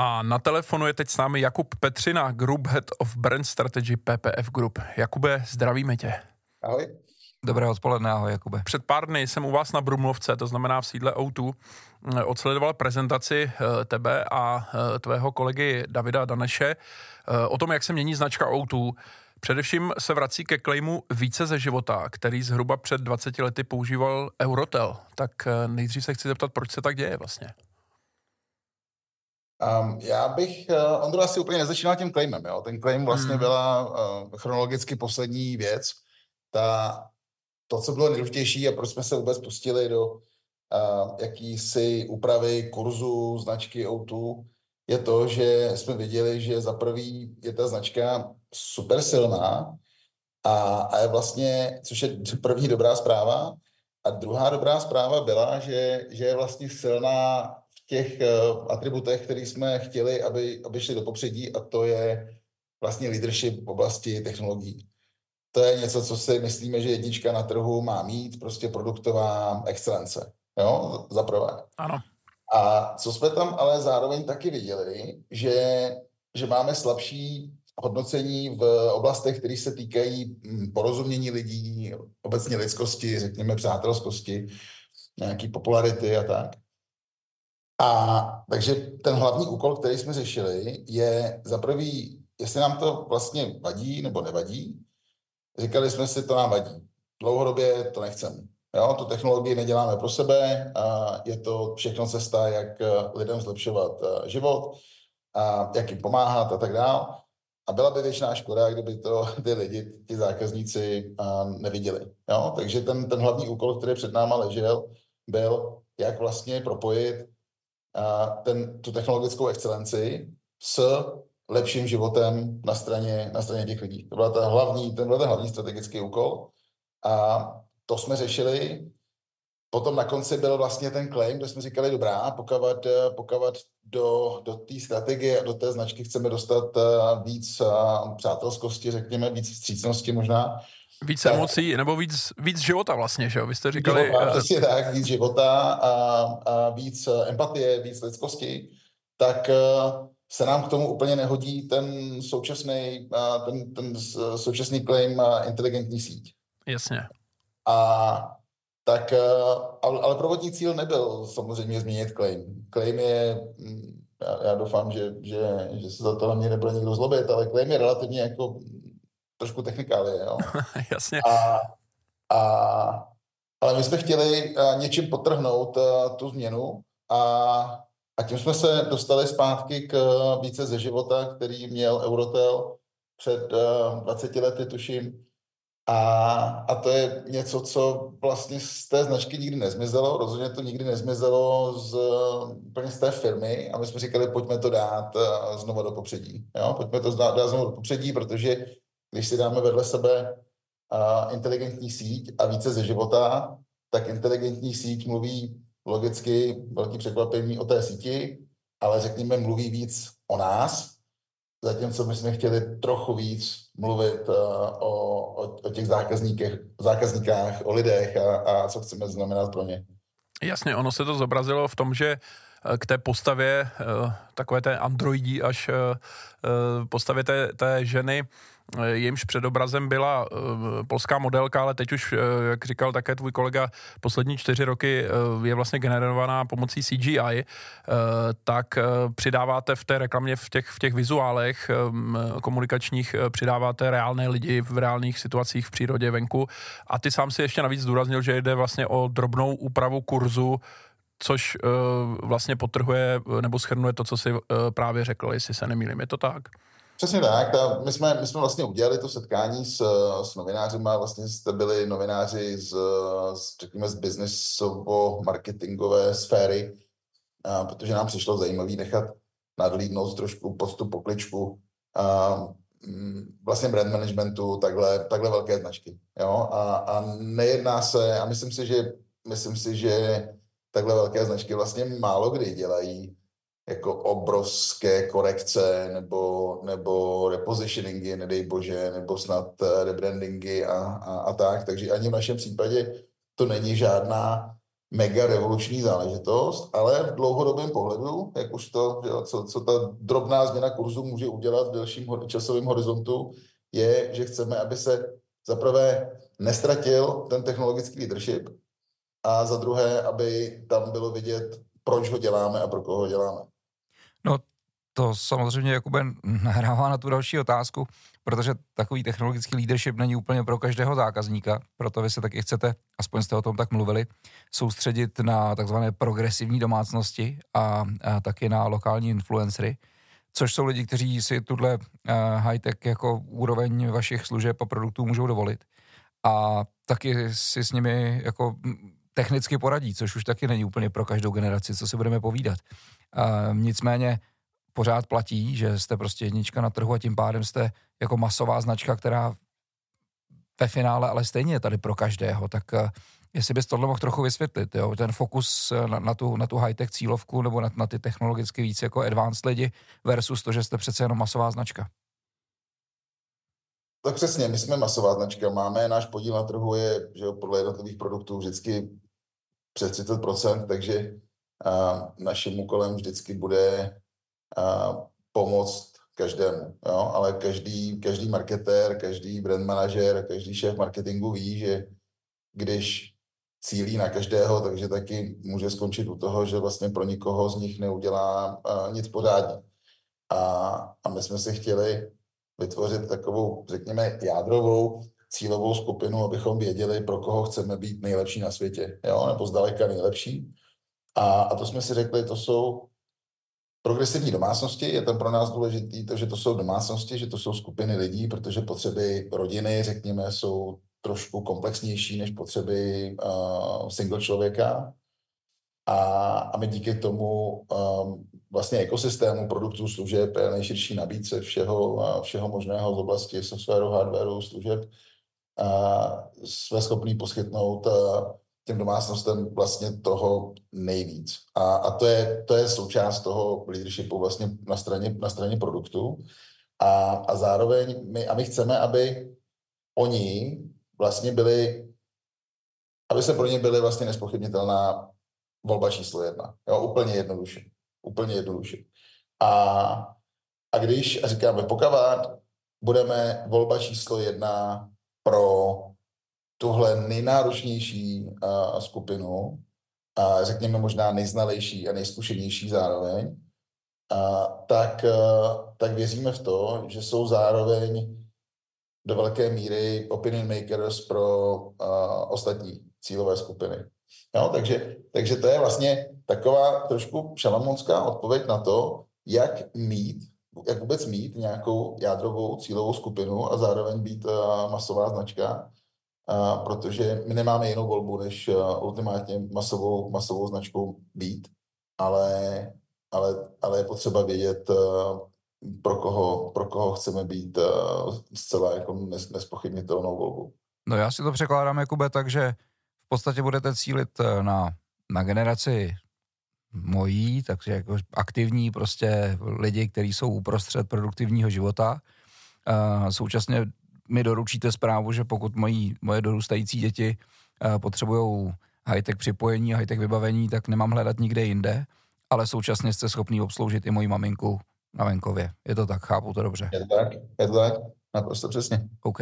A na telefonu je teď s námi Jakub Petřina, Group Head of Brand Strategy PPF Group. Jakube, zdravíme tě. Ahoj. Dobré odpoledne, ahoj Jakube. Před pár dny jsem u vás na Brumlovce, to znamená v sídle O2, eh, odsledoval prezentaci eh, tebe a eh, tvého kolegy Davida Daneše o tom, jak se mění značka O2. Především se vrací ke klejmu více ze života, který zhruba před 20 lety používal Eurotel. Tak nejdřív se chci zeptat, proč se tak děje vlastně? Um, já bych, uh, Ondro asi úplně nezačínal tím claimem, jo. Ten claim vlastně hmm. byla uh, chronologicky poslední věc. Ta, to, co bylo nejdůležitější a proč jsme se vůbec pustili do uh, jakýsi úpravy kurzu značky O2, je to, že jsme viděli, že za prvý je ta značka super silná a, a je vlastně, což je první dobrá zpráva, a druhá dobrá zpráva byla, že, že je vlastně silná těch uh, atributech, které jsme chtěli, aby, aby šli do popředí a to je vlastně leadership v oblasti technologií. To je něco, co si myslíme, že jednička na trhu má mít, prostě produktová excelence. Jo, za prvé. Ano. A co jsme tam ale zároveň taky viděli, že, že máme slabší hodnocení v oblastech, které se týkají hm, porozumění lidí, obecně lidskosti, řekněme přátelskosti, nějaký popularity a tak. A takže ten hlavní úkol, který jsme řešili, je za prvý, jestli nám to vlastně vadí nebo nevadí. Říkali jsme si, to nám vadí. Dlouhodobě to nechceme. Jo, tu technologii neděláme pro sebe, a je to všechno cesta, jak eh, lidem zlepšovat eh, život, a jak jim pomáhat a tak dále. A byla by většiná škoda, kdyby to ty lidi, ty zákazníci eh, neviděli. Jo? Takže ten, ten hlavní úkol, který před náma ležel, byl, jak vlastně propojit ten, tu technologickou excelenci s lepším životem na straně, na straně těch lidí. To byl ten hlavní, ten byl ten hlavní strategický úkol. A to jsme řešili. Potom na konci byl vlastně ten claim, kde jsme říkali, dobrá, pokavat, pokavat do, do té strategie a do té značky chceme dostat eh, víc eh, přátelskosti, řekněme, víc vstřícnosti možná, Víc emocí, nebo víc, víc života vlastně, že jo? Vy jste říkali... Života, uh... přesně tak, víc života a, a víc eh, empatie, víc lidskosti, tak uh, se nám k tomu úplně nehodí ten současný, ten, ten současný claim inteligentní síť. Jasně. A tak, ale, ale provodní cíl nebyl samozřejmě změnit claim. Claim je, mm, já, já doufám, že, že, že se za to na mě nebude někdo zlobit, ale claim je relativně jako trošku technikálie, jo. Jasně. A, a, ale my jsme chtěli uh, něčím potrhnout uh, tu změnu a, a tím jsme se dostali zpátky k uh, více ze života, který měl Eurotel před uh, 20 lety, tuším. A, a to je něco, co vlastně z té značky nikdy nezmizelo, rozhodně to nikdy nezmizelo z, úplně z té firmy a my jsme říkali, pojďme to dát znovu do popředí. Jo? Pojďme to dát znovu do popředí, protože když si dáme vedle sebe uh, inteligentní síť a více ze života, tak inteligentní síť mluví logicky velký překvapení o té síti, ale řekněme mluví víc o nás, zatímco my jsme chtěli trochu víc mluvit uh, o, o, o těch zákazníkech, zákazníkách, o lidech a, a co chceme znamenat pro ně. Jasně, ono se to zobrazilo v tom, že k té postavě, takové té androidí až postavě té, té ženy, jejímž předobrazem byla uh, polská modelka, ale teď už, uh, jak říkal také tvůj kolega, poslední čtyři roky je vlastně generovaná pomocí CGI, tak přidáváte v té reklamě, v těch, v těch vizuálech um, komunikačních, přidáváte reálné lidi v reálných situacích v přírodě venku a ty sám si ještě navíc zdůraznil, že jde vlastně o drobnou úpravu kurzu což vlastně potrhuje nebo schrnuje to, co si právě řekl, jestli se nemýlím. Je to tak? Přesně tak. Ta, my, jsme, my jsme vlastně udělali to setkání s, s novináři, vlastně jste byli novináři z, z řekněme, z businessovo-marketingové sféry, a, protože nám přišlo zajímavé nechat nadlídnout trošku postup pokličku a, mm, vlastně brand managementu takhle, takhle velké značky. Jo? A, a nejedná se, a myslím si, že myslím si, že takhle velké značky vlastně málo kdy dělají jako obrovské korekce nebo, nebo repositioningy, nedej bože, nebo snad eh, rebrandingy a, a, a tak. Takže ani v našem případě to není žádná mega revoluční záležitost, ale v dlouhodobém pohledu, jak už to, co, co ta drobná změna kurzu může udělat v delším časovém horizontu, je, že chceme, aby se zaprvé nestratil ten technologický leadership a za druhé, aby tam bylo vidět, proč ho děláme a pro koho ho děláme. No, to samozřejmě Jakube nahrává na tu další otázku, protože takový technologický leadership není úplně pro každého zákazníka, proto vy se taky chcete, aspoň jste o tom tak mluvili, soustředit na takzvané progresivní domácnosti a, a taky na lokální influencery, což jsou lidi, kteří si tuhle uh, high-tech jako úroveň vašich služeb a produktů můžou dovolit. A taky si s nimi jako technicky poradí, což už taky není úplně pro každou generaci, co si budeme povídat. Uh, nicméně pořád platí, že jste prostě jednička na trhu a tím pádem jste jako masová značka, která ve finále ale stejně je tady pro každého, tak uh, jestli bys tohle mohl trochu vysvětlit, jo? ten fokus na, na tu, na tu high-tech cílovku nebo na, na ty technologicky víc jako advanced lidi versus to, že jste přece jenom masová značka. Tak přesně, my jsme masová značka, máme, náš podíl na trhu je, že podle jednotlivých produktů vždycky přes 30%, takže a, naším úkolem vždycky bude a, pomoct každému, jo? ale každý, každý marketér, každý brand manažer, každý šéf marketingu ví, že když cílí na každého, takže taky může skončit u toho, že vlastně pro nikoho z nich neudělá nic pořádně. A, a my jsme si chtěli vytvořit takovou, řekněme, jádrovou cílovou skupinu, abychom věděli, pro koho chceme být nejlepší na světě, jo? nebo zdaleka nejlepší. A, a to jsme si řekli, to jsou progresivní domácnosti, je tam pro nás důležitý to, že to jsou domácnosti, že to jsou skupiny lidí, protože potřeby rodiny, řekněme, jsou trošku komplexnější než potřeby uh, single člověka. A, a my díky tomu um, vlastně ekosystému produktů, služeb, nejširší nabídce všeho, uh, všeho možného z oblasti softwaru, hardwareu, služeb, jsme schopni poskytnout uh, těm domácnostem vlastně toho nejvíc. A, a to, je, to je součást toho leadershipu vlastně na straně, na straně produktu. A, a zároveň my, a my chceme, aby oni vlastně byli, aby se pro ně byly vlastně nespochybnitelná volba číslo jedna. Jo, úplně jednoduše. Úplně jednoduše. A, a když, a říkáme, pokud budeme volba číslo jedna pro tuhle nejnáročnější uh, skupinu, a řekněme možná nejznalejší a nejzkušenější zároveň, a, tak, uh, tak věříme v to, že jsou zároveň do velké míry opinion makers pro uh, ostatní cílové skupiny. Jo, takže, takže to je vlastně taková trošku šalamonská odpověď na to, jak mít, jak vůbec mít nějakou jádrovou cílovou skupinu a zároveň být uh, masová značka, protože my nemáme jinou volbu, než uh, ultimátně masovou, masovou značkou být, ale, ale, ale je potřeba vědět, uh, pro koho, pro koho chceme být zcela jako nes, nespochybnitelnou volbu. No já si to překládám, Jakube, tak, že v podstatě budete cílit na, na generaci mojí, takže jako aktivní prostě lidi, kteří jsou uprostřed produktivního života. Uh, současně mi doručíte zprávu, že pokud mojí, moje dorůstající děti uh, potřebují high-tech připojení, high-tech vybavení, tak nemám hledat nikde jinde, ale současně jste schopný obsloužit i moji maminku na venkově. Je to tak, chápu to dobře. Je to tak, je to tak, naprosto přesně. OK.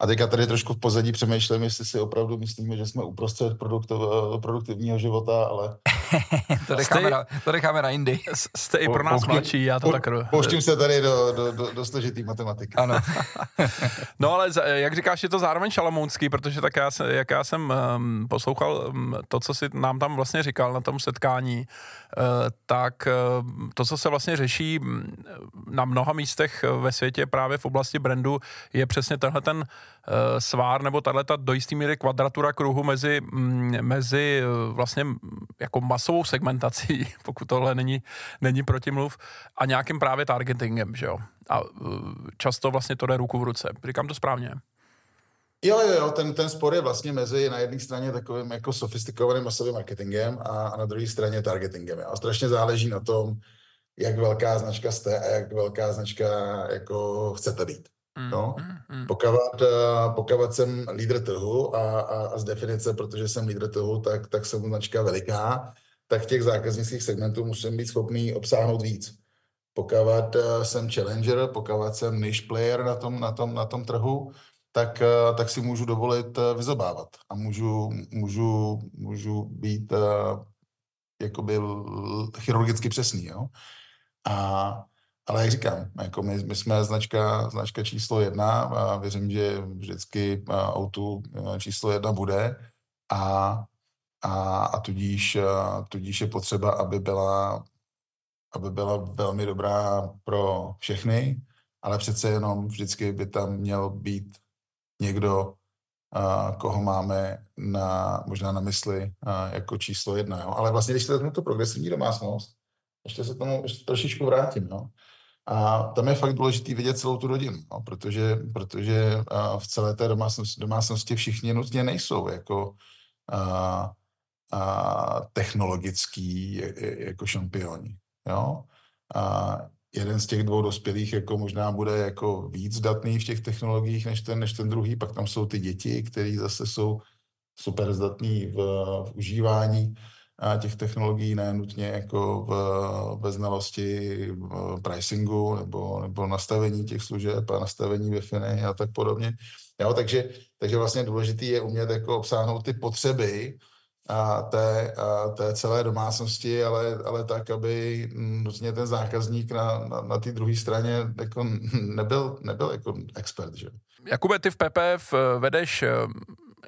A teďka tady trošku v pozadí přemýšlím, jestli si opravdu myslíme, že jsme uprostřed produktivního života, ale... to, necháme na, to necháme na Indy. Jste i pro nás mladší, já to po, tak... Pouštím se tady do, do, do, do složitý matematiky. Ano. no ale jak říkáš, je to zároveň šalamounský, protože tak já, jak já jsem um, poslouchal um, to, co si nám tam vlastně říkal na tom setkání, uh, tak uh, to, co se vlastně řeší na mnoha místech ve světě právě v oblasti brandu, je přesně tenhle ten svár nebo tahle do jistý míry kvadratura kruhu mezi, mm, mezi eh, vlastně jako masovou segmentací, pokud tohle není, není protimluv, a nějakým právě targetingem, že jo. A eh, často vlastně to jde ruku v ruce. Říkám to správně. Jo, jo, jo, ten, ten spor je vlastně mezi na jedné straně takovým jako sofistikovaným masovým marketingem a, a na druhé straně targetingem. A strašně záleží na tom, jak velká značka jste a jak velká značka jako chcete být. Mm, no? Mm, pokud, pokud jsem lídr trhu a, a, a z definice, protože jsem lídr trhu, tak, tak jsem značka veliká, tak těch zákaznických segmentů musím být schopný obsáhnout víc. Pokud jsem challenger, pokud jsem niche player na tom, na tom, na tom trhu, tak, tak si můžu dovolit vyzobávat a můžu, můžu, můžu být jakoby chirurgicky přesný. Jo? A, ale jak říkám, jako my, my jsme značka, značka číslo jedna a věřím, že vždycky autu číslo jedna bude a, a, a tudíž, tudíž je potřeba, aby byla, aby byla velmi dobrá pro všechny, ale přece jenom vždycky by tam měl být někdo, koho máme na, možná na mysli jako číslo jedna. Jo? Ale vlastně, když se vezmu tu progresivní domácnost, ještě se tomu ještě trošičku vrátím. Jo? A tam je fakt důležité vidět celou tu rodinu, no, protože, protože v celé té domácnosti, domácnosti všichni nutně nejsou jako a, a, technologický jako šampioni. Jo? A jeden z těch dvou dospělých jako možná bude jako víc datný v těch technologiích než ten, než ten druhý, pak tam jsou ty děti, které zase jsou super zdatní v, v užívání těch technologií, ne nutně jako v, ve znalosti pricingu nebo, nebo nastavení těch služeb a nastavení Wi-Fi a tak podobně. Jo, takže, takže vlastně důležité je umět jako obsáhnout ty potřeby a té, a té celé domácnosti, ale, ale tak, aby nutně ten zákazník na, na, na té druhé straně jako nebyl, nebyl jako expert. Že? Jakube, ty v PPF vedeš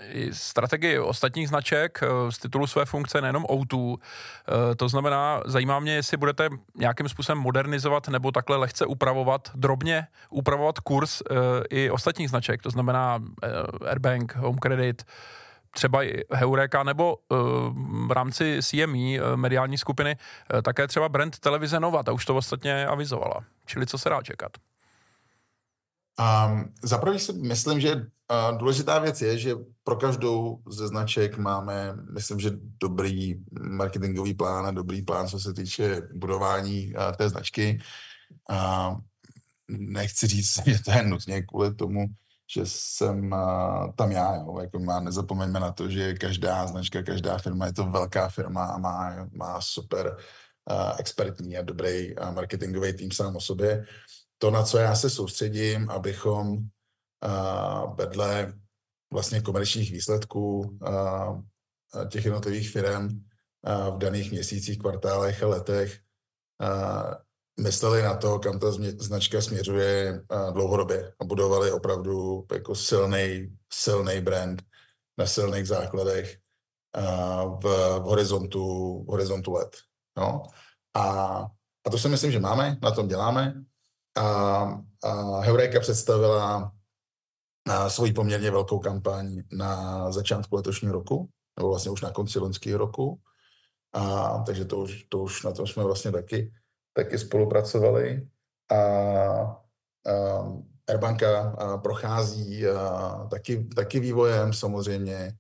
i strategii ostatních značek eh, z titulu své funkce, nejenom O2. Eh, to znamená, zajímá mě, jestli budete nějakým způsobem modernizovat nebo takhle lehce upravovat, drobně upravovat kurz eh, i ostatních značek, to znamená Airbank, Home Credit, třeba i Heureka, nebo v rámci CME mediální skupiny také třeba brand televize Nova, ta už to ostatně avizovala. Čili co se dá čekat? Um, za prvý si myslím, že uh, důležitá věc je, že pro každou ze značek máme, myslím, že dobrý marketingový plán a dobrý plán, co se týče budování uh, té značky. Uh, nechci říct, že to je nutně kvůli tomu, že jsem uh, tam já, jo. Jako má, nezapomeňme na to, že každá značka, každá firma je to velká firma a má, má super uh, expertní a dobrý marketingový tým sám o sobě to, na co já se soustředím, abychom vedle vlastně komerčních výsledků těch jednotlivých firm v daných měsících, kvartálech a letech mysleli na to, kam ta značka směřuje uh, dlouhodobě a budovali opravdu jako silný, silný brand na silných základech v, v, horizontu, v horizontu let. No? A, a to si myslím, že máme, na tom děláme a, a Heureka představila na svoji poměrně velkou kampaň na začátku letošního roku, nebo vlastně už na konci loňského roku. A, takže to už, to už na tom jsme vlastně taky, taky spolupracovali. A, a Airbanka prochází a, taky, taky vývojem samozřejmě.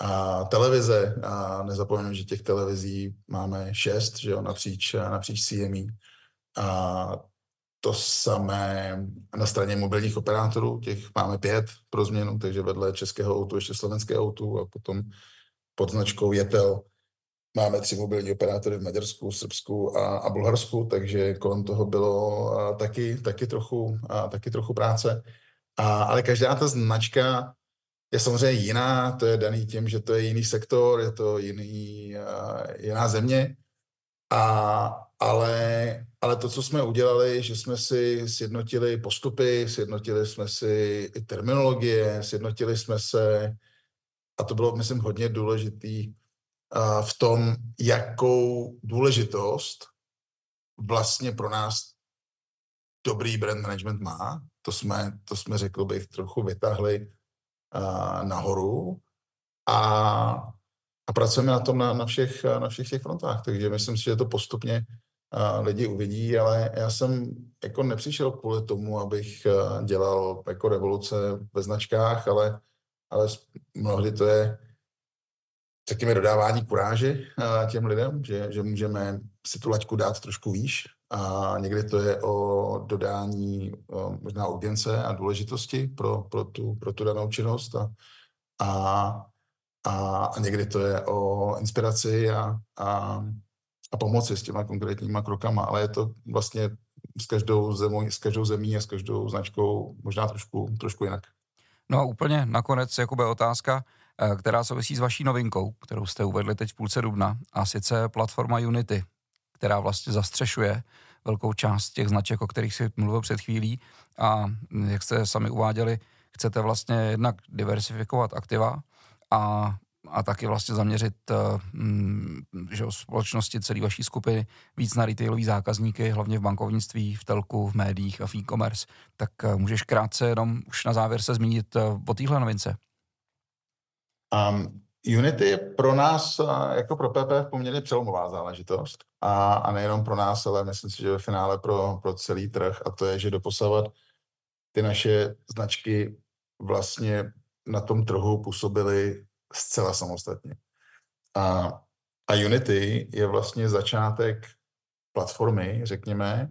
A televize, a nezapomeňme, že těch televizí máme šest, že jo, napříč, napříč CME. A to samé na straně mobilních operátorů, těch máme pět pro změnu, takže vedle českého autu ještě slovenské auto a potom pod značkou Jetel máme tři mobilní operátory v Maďarsku, Srbsku a, a Bulharsku, takže kolem toho bylo a, taky, taky, trochu, a, taky trochu práce. A, ale každá ta značka je samozřejmě jiná, to je daný tím, že to je jiný sektor, je to jiný, a, jiná země, a, ale ale to, co jsme udělali, že jsme si sjednotili postupy, sjednotili jsme si i terminologie, sjednotili jsme se, a to bylo, myslím, hodně důležitý v tom, jakou důležitost vlastně pro nás dobrý brand management má. To jsme, to jsme řekl bych, trochu vytáhli nahoru a, a pracujeme na tom na, na, všech, na všech těch frontách. Takže myslím si, že to postupně lidi uvidí, ale já jsem jako nepřišel kvůli tomu, abych eh, dělal jako revoluce ve značkách, ale, ale mnohdy to je řekněme dodávání kuráže eh, těm lidem, že, že můžeme si tu laťku dát trošku výš a někdy to je o dodání o možná audience a důležitosti pro, pro, tu, pro tu danou činnost a, a, a někdy to je o inspiraci a, a, a pomoci s těma konkrétníma krokama, ale je to vlastně s každou, zemí, s každou zemí a s každou značkou možná trošku, trošku jinak. No a úplně nakonec Jakube otázka, eh, která souvisí s vaší novinkou, kterou jste uvedli teď v půlce dubna, a sice platforma Unity, která vlastně zastřešuje velkou část těch značek, o kterých si mluvil před chvílí. A jak jste sami uváděli, chcete vlastně jednak diversifikovat aktiva a a taky vlastně zaměřit uh, že společnosti celé vaší skupiny víc na retailové zákazníky, hlavně v bankovnictví, v telku, v médiích a v e-commerce. Tak uh, můžeš krátce jenom už na závěr se zmínit uh, o téhle novince. Um, Unity je pro nás jako pro PP poměrně přelomová záležitost. A, a nejenom pro nás, ale myslím si, že ve finále pro, pro celý trh. A to je, že doposavat ty naše značky vlastně na tom trhu působily zcela samostatně. A, a Unity je vlastně začátek platformy, řekněme,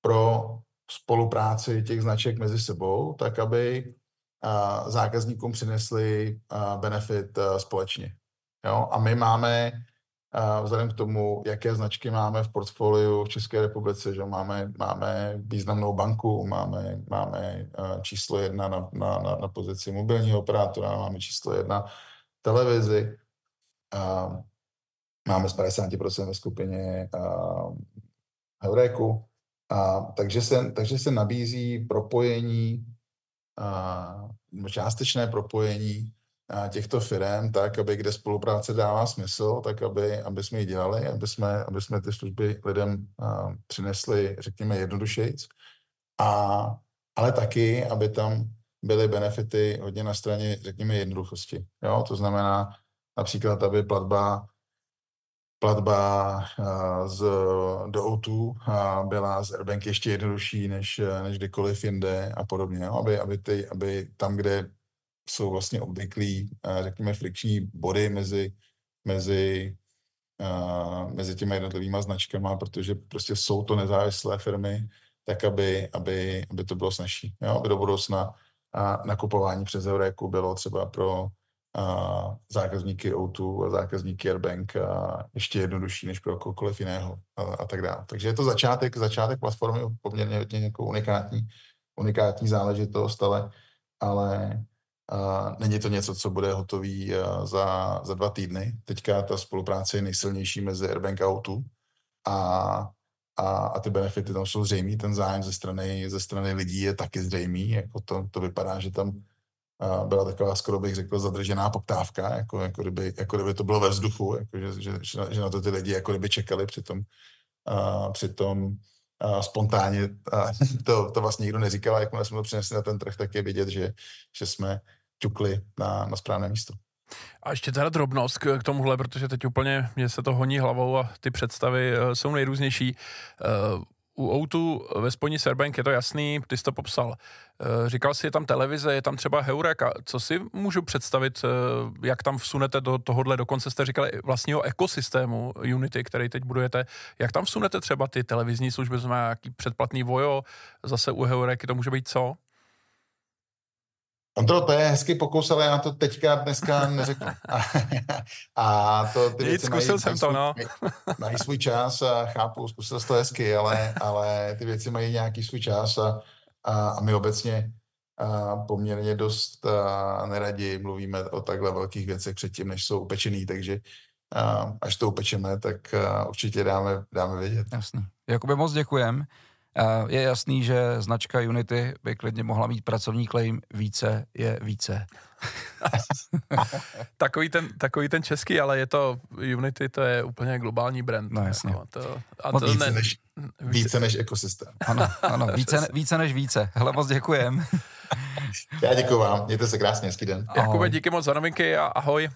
pro spolupráci těch značek mezi sebou, tak aby a, zákazníkům přinesli a, benefit a, společně. Jo? A my máme, vzhledem k tomu, jaké značky máme v portfoliu v České republice, že máme, máme významnou banku, máme, máme číslo jedna na, na, na, na pozici mobilního operátora, máme číslo jedna televizi. A máme z 50% ve skupině Heuréku. A, takže, se, takže se nabízí propojení, a, částečné propojení a, těchto firm tak, aby kde spolupráce dává smysl, tak aby, aby jsme ji dělali, aby jsme, aby jsme ty služby lidem a, přinesli, řekněme, jednodušejc. A, ale taky, aby tam byly benefity hodně na straně, řekněme, jednoduchosti. Jo? To znamená například, aby platba platba uh, z, do O2 uh, byla z Airbank ještě jednodušší než, než kdekoliv jinde a podobně. Jo? Aby, aby, ty, aby tam, kde jsou vlastně obvyklí, řekněme, frikční body mezi, mezi, mezi těmi jednotlivými značkami, protože prostě jsou to nezávislé firmy, tak aby, aby, aby to bylo snažší. Jo? Aby do budoucna a nakupování přes Eureku bylo třeba pro a zákazníky O2 a zákazníky Airbank a ještě jednodušší než pro kohokoliv jiného a, a tak dále. Takže je to začátek, začátek platformy poměrně hodně jako unikátní, unikátní záležitost, ale, ale a není to něco, co bude hotový za, za dva týdny. Teďka ta spolupráce je nejsilnější mezi Airbank a O2 a a, a ty benefity tam jsou zřejmý, ten zájem ze strany, ze strany lidí je taky zřejmý, jako to, to vypadá, že tam byla taková, skoro bych řekl, zadržená poptávka, jako, jako, kdyby, jako kdyby to bylo ve vzduchu, jako, že, že, že na to ty lidi jako kdyby čekali přitom, a, přitom a spontánně, a to, to vlastně nikdo neříkal, jakmile jsme to přinesli na ten trh, tak je vidět, že, že jsme ťukli na, na správné místo. A ještě teda drobnost k, k tomuhle, protože teď úplně mě se to honí hlavou a ty představy uh, jsou nejrůznější. Uh, u O2 ve spojení s Airbank je to jasný, ty jsi to popsal. Uh, říkal jsi, je tam televize, je tam třeba Heureka. Co si můžu představit, jak tam vsunete do tohohle, dokonce jste říkali vlastního ekosystému Unity, který teď budujete, jak tam vsunete třeba ty televizní služby, znamená nějaký předplatný vojo, zase u Heureky to může být co? Ondro, to je hezký pokus, ale já to teďka dneska neřeknu. A, a to ty Nic, zkusil mají, jsem to, no. mají svůj čas a chápu, zkusil jsi to hezky, ale, ale ty věci mají nějaký svůj čas a, a, a my obecně a poměrně dost a neradi mluvíme o takhle velkých věcech předtím, než jsou upečený, takže a až to upečeme, tak určitě dáme, dáme vědět. Jasně. Jakoby moc děkujem. Je jasný, že značka Unity by klidně mohla mít pracovní claim více je více. takový, ten, takový ten český, ale je to Unity, to je úplně globální brand. No jasně. Jako, to, a to více, ne, než, více než ekosystém. Ano, ano více, více než více. Hele, moc děkujem. Já děkuji vám, mějte se krásně, hezký den. Jakube, díky moc za novinky a ahoj.